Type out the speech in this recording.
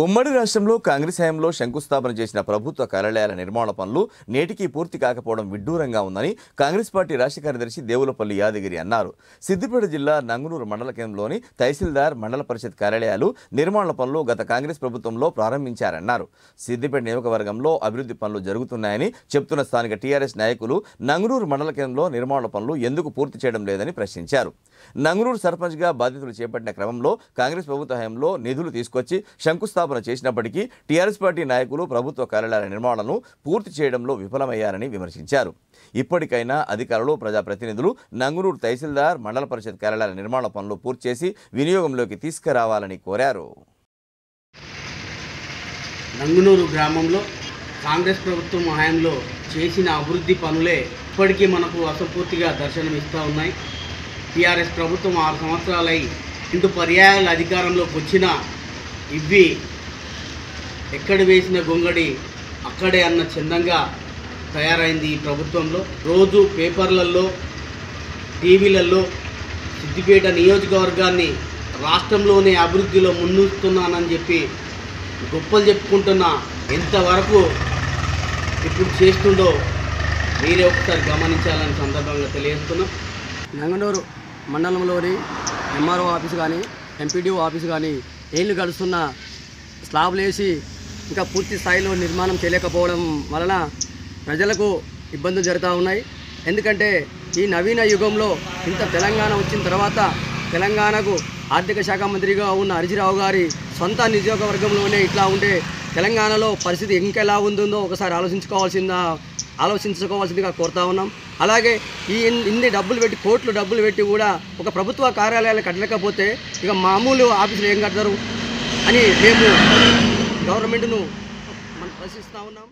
ఉమ్మడి రాష్ట్రంలో కాంగ్రెస్ హయాంలో శంకుస్థాపన చేసిన ప్రభుత్వ కార్యాలయాల నిర్మాణ పనులు నేటికి పూర్తి కాకపోవడం విడ్డూరంగా ఉందని కాంగ్రెస్ పార్టీ రాష్ట్ర కార్యదర్శి దేవులపల్లి యాదగిరి అన్నారు. సిద్దిపేట జిల్లా నంగునూరు మండల కేంద్రంలోని తహసీల్దార్ మండల పరిషత్ కార్యాలయాలు నిర్మాణ పనులు గత కాంగ్రెస్ ప్రభుత్వంలో ప్రారంభించారన్నారు. సిద్దిపేట నియోజకవర్గంలో అభివృద్ధి పనులు జరుగుతున్నాయని చెప్తున్న స్థానిక టీఆర్ఎస్ నాయకులు నంగునూరు మండల కేంద్రంలో నిర్మాణ పనులు ఎందుకు పూర్తి చేయడం లేదని ప్రశ్నించారు. నంగునూరు సర్పంచ్గా బాధ్యతలు చేపట్టిన క్రమంలో కాంగ్రెస్ ప్రభుత్వ హయాంలో నిధులు తీసుకొచ్చి శంకుస్థాపన చేసినప్పటికీ టీఆర్ఎస్ పార్టీ నాయకులు ప్రభుత్వ కార్యాలయాల నిర్మాణాలను పూర్తి చేయడంలో విఫలమయ్యారని విమర్శించారు. ఇప్పటికైనా అధికారులు ప్రజాప్రతినిధులు నంగునూరు తహసీల్దార్ మండల పరిషత్ కార్యాలయాల నిర్మాణ పనులు పూర్తి చేసి వినియోగంలోకి తీసుకురావాలని కోరారు. నంగునూరు గ్రామంలో కాంగ్రెస్ ప్రభుత్వం హయాంలో చేసిన అభివృద్ధి పనులే ఇప్పటికీ మనకు అసంపూర్తిగా దర్శనమిస్తూ ఉన్నాయి. టీఆర్ఎస్ ప్రభుత్వం ఆరు సంవత్సరాలై రెండు పర్యాయాల అధికారంలోకి వచ్చిన ఇవి ఎక్కడ వేసిన గొంగడి అక్కడే అన్న చందంగా తయారైంది ఈ ప్రభుత్వంలో. రోజు పేపర్లలో టీవీలలో సిద్దిపేట నియోజకవర్గాన్ని రాష్ట్రంలోనే అభివృద్ధిలో మున్నుస్తున్నానని చెప్పి గొప్పలు చెప్పుకుంటున్న. ఎంతవరకు ఇప్పుడు చేస్తుండో మీరే ఒకసారి గమనించాలని సందర్భంగా తెలియజేస్తున్నాం. నంగనూరు మండలంలోని ఎంఆర్ఓ ఆఫీస్ కానీ ఎంపీడీఓ ఆఫీస్ కానీ ఏళ్ళు గడుస్తున్న స్లాబ్లేసి ఇంకా పూర్తి స్థాయిలో నిర్మాణం చేయలేకపోవడం వలన ప్రజలకు ఇబ్బందులు జరుగుతూ ఉన్నాయి. ఎందుకంటే ఈ నవీన యుగంలో ఇంత తెలంగాణ వచ్చిన తర్వాత తెలంగాణకు ఆర్థిక శాఖ మంత్రిగా ఉన్న హరిజిరావు గారి సొంత నియోజకవర్గంలోనే ఇట్లా ఉంటే తెలంగాణలో పరిస్థితి ఇంకెలా ఉందో ఒకసారి ఆలోచించుకోవాల్సిందా ఆలోచించుకోవాల్సిందిగా కోరుతా ఉన్నాం. అలాగే ఈ ఇన్ని డబ్బులు పెట్టి కోట్లు డబ్బులు పెట్టి కూడా ఒక ప్రభుత్వ కార్యాలయాలు కట్టలేకపోతే ఇక మామూలు ఆఫీసులు ఏం కడతారు అని మేము గవర్నమెంట్ను మనం ప్రశ్నిస్తూ ఉన్నాం.